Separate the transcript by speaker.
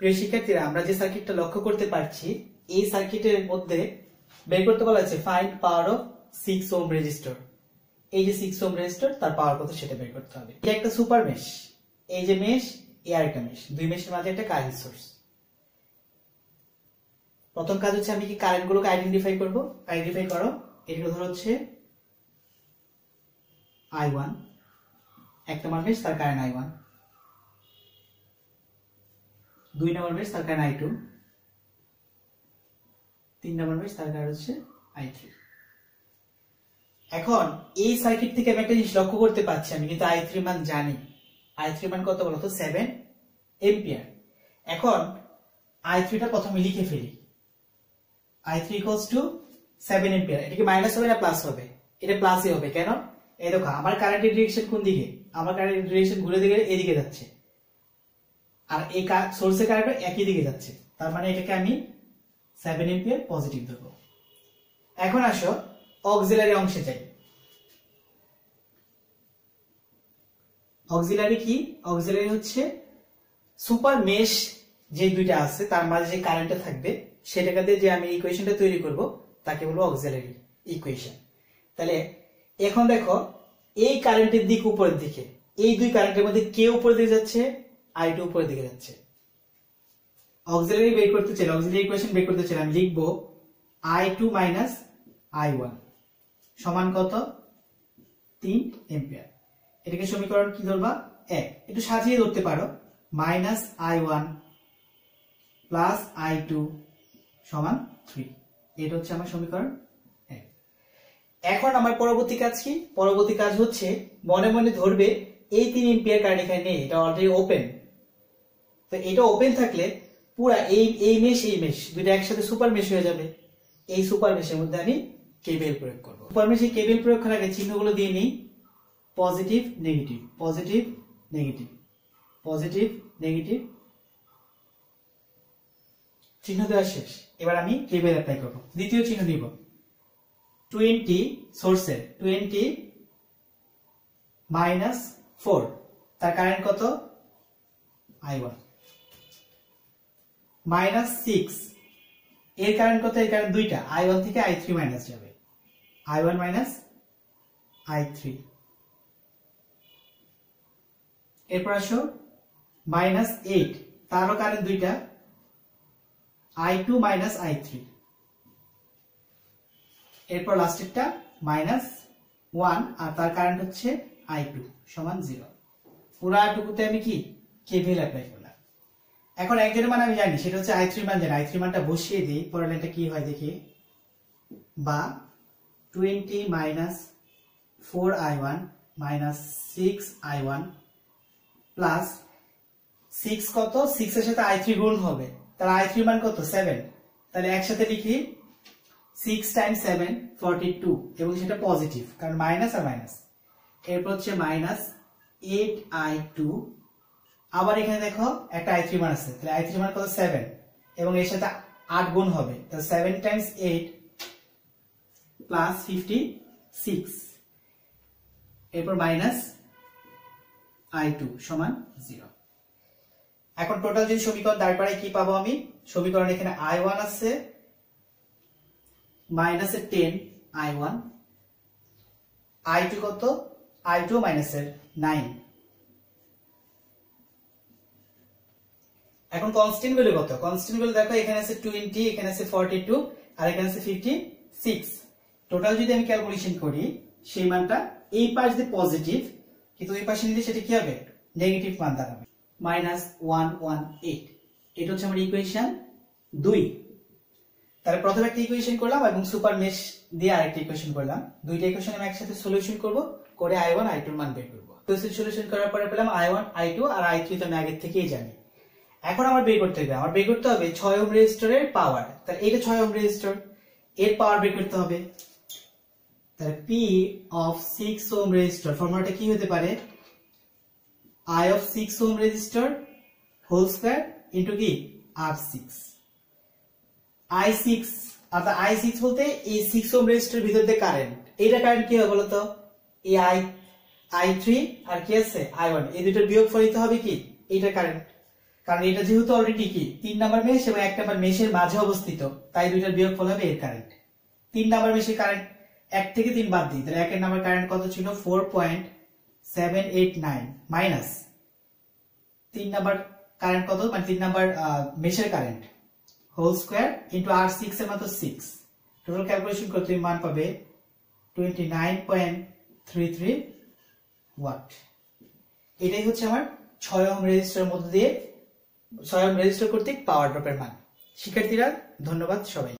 Speaker 1: প্রিয় শিক্ষার্থীরা, আমরা যে সার্কিটটা লক্ষ্য করতে পারছি, এই সার্কিটের মধ্যে বের করতে বলা আছে find power of six ohm resistor এই যে সিক্স ওম রেজিস্টার তার পাওয়ার কত সেটা বের করতে হবে। এটা একটা সুপার মেশ এই যে মেশ এ আর একটা মেশ দুই মেশের মাঝে একটা কারেন্ট সোর্স প্রথম কাজ হচ্ছে আমি কি কারেন্ট গুলোকে আইডেন্টিফাই করব? আইডেন্টিফাই করো এগুলো ধরো হচ্ছে আই ওয়ান এক নম্বর মেশ তার কারেন্ট আই ওয়ান দুই নম্বর মেশ তার কারেন্ট আই টু তিন নম্বর মেশ তার কারেন্ট হচ্ছে আই থ্রি এখন, এই সার্কিট থেকে আমি একটা জিনিস লক্ষ্য করতে পারছি, আমি কিন্তু আই থ্রি মান জানি। আই থ্রি মান কত বলতো? সেভেন এম্পিয়ার এখন আই থ্রিটা প্রথমে লিখে ফেলি। I three equals to seven ampere এটা কি মাইনাস হবে না প্লাস হবে? এটা প্লাসই হবে। কেন? এই দেখো, আমার কারেন্টের ডিরেকশন কোন দিকে? আমার কারেন্টের ডিরেকশন ঘুরে দিকে এদিকে যাচ্ছে। আর এই সোর্সের কারেন্ট একই দিকে যাচ্ছে। তার মানে এটাকে আমি সেভেন এম্পিয়ার পজিটিভ দেবো। এখন আসো অক্সিলারি অংশে যাই। অক্সিলারি কি? অক্সিলারি হচ্ছে সুপার মেশ যে দুইটা আছে, তার মাঝে যে কারেন্টটা থাকবে, সেটাকে দিয়ে যে আমি ইকুয়েশনটা তৈরি করব, তাকে বলব অক্সিলারি ইকুয়েশন তাহলে এখন দেখো, এই কারেন্টের দিক উপরের দিকে, এই দুই কারেন্টের মধ্যে কে উপরের দিকে যাচ্ছে? আই টু উপরের দিকে যাচ্ছে। অক্সিলারি বের করতে চাইলে অক্সিলারি ইকুয়েশন বের করতে চাইলে আমি লিখব I two minus I one সমান কত? তিন এম্পিয়ার এটাকে সমীকরণ কি ধরবা? এক। একটু সাজিয়ে ধরতে পারো। Minus I one plus I two সমান থ্রি এটা হচ্ছে আমার সমীকরণ এক। এখন আমার পরবর্তী কাজ কি? পরবর্তী কাজ হচ্ছে মনে মনে ধরবে, এই তিন এম্পিয়ার কারেন্ট এখানে নেই, এটা অলরেডি ওপেন তো এটা ওপেন থাকলে পুরা এই এই মেশ এই মেশ দুইটা একসাথে সুপার মেশ হয়ে যাবে। এই সুপার মেশের মধ্যে আমি কেবেল প্রয়োগ করব। সুপার মেশে কেবেল প্রয়োগ করার আগে চিহ্নগুলো দিয়ে নিই। Positive negative positive negative positive negative চিহ্ন দেওয়া শেষ। এবার আমি কেবেল অ্যাপ্লাই করব। দ্বিতীয় চিহ্ন নিব টোয়েন্টি সোর্সের টোয়েন্টি মাইনাস ফোর তার কারেন্ট কত? I one minus six. এর কারেন্ট কত? এর কারেন্ট দুইটা। আই ওয়ান থেকে আই থ্রি মাইনাস যাবে। I one minus I three. এরপর আসো। Minus eight. তারও কারেন্ট দুইটা। I two minus I three. এরপর লাস্টেরটা মাইনাস ওয়ান, আর তার কারেন্ট হচ্ছে আই টু সমান জিরো। পুরা টুকুতে আমি কি? কেভিএল অ্যাপ্লাই করলাম এখন একজনের মান আমি জানি, সেটা হচ্ছে আই থ্রি মান জানি। আই থ্রি মানটা বসিয়ে দিই, পরের লাইনটা কি হয় দেখি। বা twenty minus four I one minus six I one plus six কত? সিক্স এর সাথে আই থ্রি গুণ হবে। তাহলে আই থ্রি মান কত? সেভেন তাহলে একসাথে লিখি six time seven forty two এবং সেটা পজিটিভ কারণ মাইনাস আর মাইনাস এরপর হচ্ছে মাইনাস এইট আই টু আবার এখানে দেখো একটা আই থ্রি মান আছে, তাহলে আই থ্রি মান কত? সেভেন এবং এর সাথে আট গুণ হবে তাহলে seven times eight plus fifty six এরপর মাইনাস আই টু সমান জিরো এখন টোটাল যদি সমীকরণ দাঁড় পাড়ায় কি পাবো আমি? সমীকরণ এখানে আই ওয়ান আছে minus ten I one I two কত? আই টু মাইনাসের নাইন এখন কনস্ট্যান্ট ভ্যালু কত? কনস্ট্যান্ট ভ্যালু দেখো, এখানে আছে টোয়েন্টি এখানে আছে ফর্টি টু আর এখানে আছে ফিফটি সিক্স টোটাল যদি আমি ক্যালকুলেশন করি, সেই মানটা এই পাশ দিয়ে পজিটিভ কিন্তু ওই পাশে নিলে সেটা কি হবে? নেগেটিভ মান দাঁড়াবে। মাইনাস ওয়ান ওয়ান এইট এটা হচ্ছে আমার ইকুয়েশন দুই। তাহলে প্রথমে একটা ইকুয়েশন করলাম এবং সুপার মেশ দিয়ে আরেকটা ইকুয়েশন করলাম। দুইটা ইকুয়েশন আমি একসাথে সলিউশন করব, করে আই ওয়ান আই টুর মান বের করব। সলিউশন করার পরে পেলাম আই ওয়ান আই টু আর আই থ্রি তো আমি আগের থেকেই জানি। এখন আমার বের করতে হবে। আমার বের করতে হবে ছয় ওম রেজিস্টরের পাওয়ার তাহলে এটা ছয় ওম রেজিস্টর এর পাওয়ার বের করতে হবে। তাহলে P of six ohm resistor ফর্মুলাটা কি হতে পারে? I of six ohm resistor whole square into কি? আর সিক্স আই সিক্স অর্থাৎ আই সিক্স বলতে এই সিক্স ওম রেজিস্টার ভিতর দিয়ে কারেন্ট এইটা কারেন্ট কি হবে বলতো এই আই আই থ্রি আর কি আছে? আই ওয়ান এই দুটোর বিয়োগ ফলিত হবে কি? এইটা কারেন্ট কারণ এটা যেহেতু অলরেডি কি তিন নাম্বার মেশ এবং এক নাম্বার মেশের মাঝে অবস্থিত। তাই দুইটার বিয়োগফল হবে এর কারেন্ট তিন নাম্বার মেশের কারেন্ট এক থেকে তিন বাদ দিই। তাহলে একের নাম্বার কারেন্ট কত ছিল? Four point seven eight nine minus তিন নাম্বার কারেন্ট কত? মানে তিন নাম্বার মেশের current whole square into R six এর মতো সিক্স টোটাল ক্যালকুলেশন করে তুমি মান পাবে twenty nine point three three watt এটাই হচ্ছে আমার ছয় ওহম রেজিস্টারের মধ্যে দিয়ে ওহম রেজিস্টার কর্তৃক পাওয়ার ড্রপের মান। শিক্ষার্থীরা ধন্যবাদ সবাই